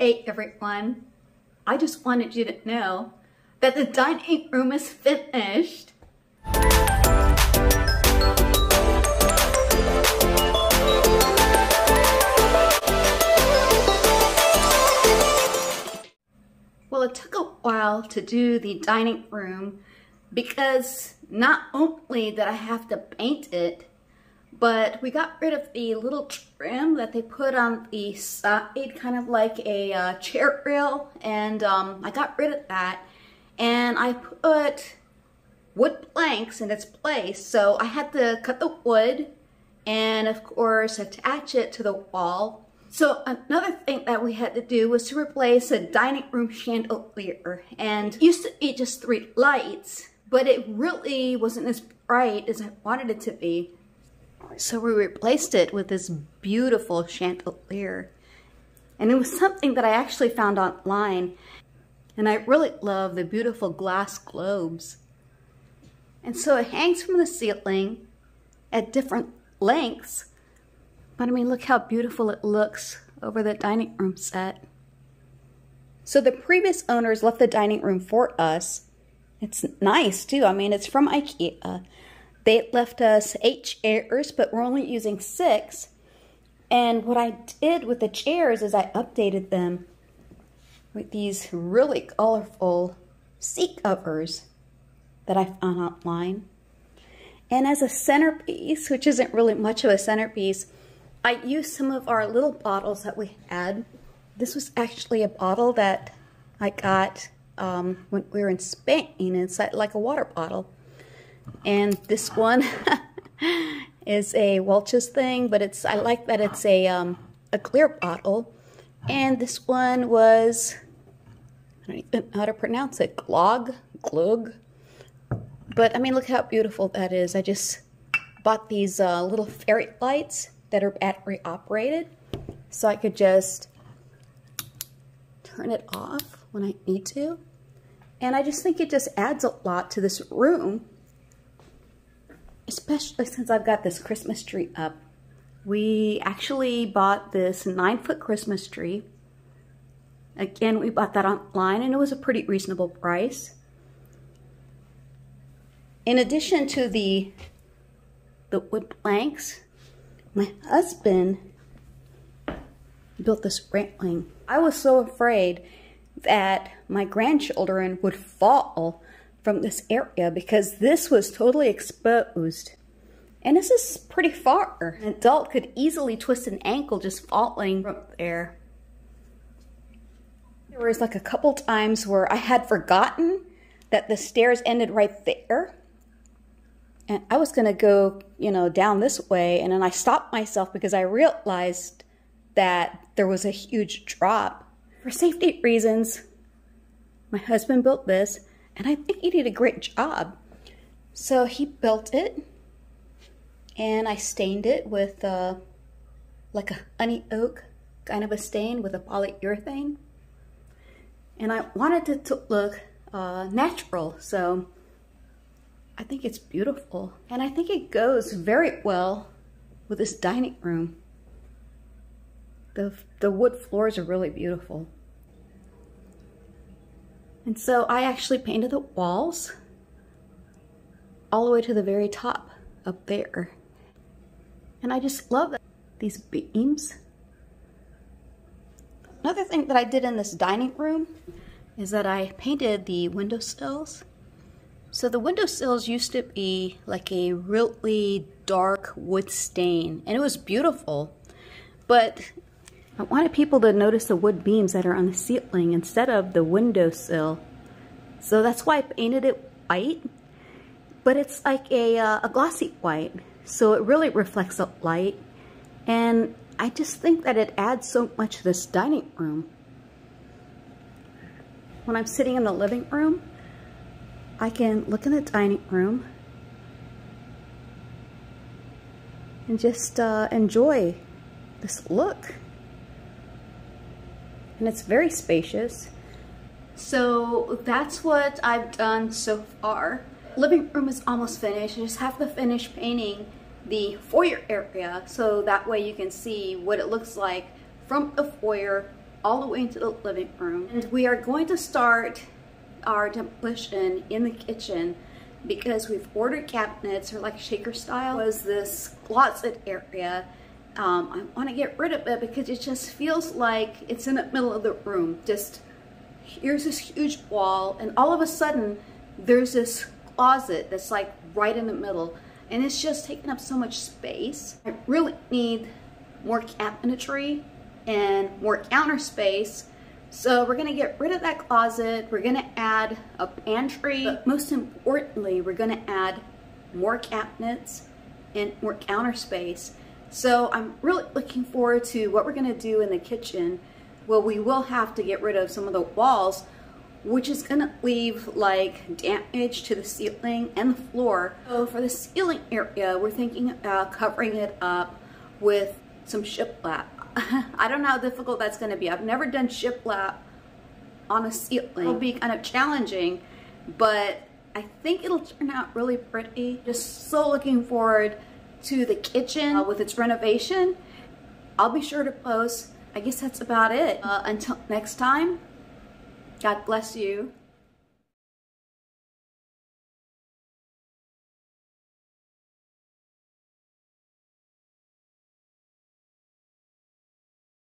Hey everyone, I just wanted you to know that the dining room is finished. Well, it took a while to do the dining room because not only did I have to paint it, but we got rid of the little trim that they put on the side, kind of like a uh, chair rail, and um, I got rid of that, and I put wood planks in its place, so I had to cut the wood, and of course attach it to the wall. So another thing that we had to do was to replace a dining room chandelier, and used to be just three lights, but it really wasn't as bright as I wanted it to be. So we replaced it with this beautiful chandelier. And it was something that I actually found online. And I really love the beautiful glass globes. And so it hangs from the ceiling at different lengths. But I mean, look how beautiful it looks over the dining room set. So the previous owners left the dining room for us. It's nice too. I mean, it's from Ikea. They left us eight chairs, but we're only using six. And what I did with the chairs is I updated them with these really colorful seat covers that I found online. And as a centerpiece, which isn't really much of a centerpiece, I used some of our little bottles that we had. This was actually a bottle that I got um, when we were in Spain. and It's like a water bottle. And this one is a Welch's thing, but it's I like that it's a um, a clear bottle. And this one was I don't know how to pronounce it. Glog, glug. But I mean, look how beautiful that is. I just bought these uh, little fairy lights that are battery operated, so I could just turn it off when I need to. And I just think it just adds a lot to this room especially since I've got this Christmas tree up. We actually bought this nine foot Christmas tree. Again, we bought that online and it was a pretty reasonable price. In addition to the, the wood planks, my husband built this railing. I was so afraid that my grandchildren would fall from this area because this was totally exposed. And this is pretty far. An adult could easily twist an ankle just falling from there. There was like a couple times where I had forgotten that the stairs ended right there. And I was gonna go, you know, down this way. And then I stopped myself because I realized that there was a huge drop. For safety reasons, my husband built this and I think he did a great job. So he built it and I stained it with uh, like a honey oak kind of a stain with a polyurethane. And I wanted it to look uh, natural, so I think it's beautiful. And I think it goes very well with this dining room. The, the wood floors are really beautiful. And so I actually painted the walls all the way to the very top up there. And I just love these beams. Another thing that I did in this dining room is that I painted the windowsills. So the windowsills used to be like a really dark wood stain and it was beautiful. But I wanted people to notice the wood beams that are on the ceiling instead of the windowsill. So that's why I painted it white, but it's like a, uh, a glossy white. So it really reflects the light. And I just think that it adds so much to this dining room. When I'm sitting in the living room, I can look in the dining room and just uh, enjoy this look and it's very spacious. So that's what I've done so far. Living room is almost finished. I just have to finish painting the foyer area so that way you can see what it looks like from the foyer all the way into the living room. And we are going to start our demolition in the kitchen because we've ordered cabinets or like shaker style was this closet area um, I want to get rid of it because it just feels like it's in the middle of the room just here's this huge wall and all of a sudden there's this closet that's like right in the middle and it's just taking up so much space I really need more cabinetry and more counter space so we're gonna get rid of that closet. We're gonna add a pantry. But most importantly, we're gonna add more cabinets and more counter space. So I'm really looking forward to what we're gonna do in the kitchen. Well, we will have to get rid of some of the walls, which is gonna leave like damage to the ceiling and the floor. So for the ceiling area, we're thinking about covering it up with some shiplap. I don't know how difficult that's to be. I've never done shiplap on a ceiling. It'll be kind of challenging, but I think it'll turn out really pretty. Just so looking forward to the kitchen uh, with its renovation. I'll be sure to post. I guess that's about it. Uh, until next time, God bless you.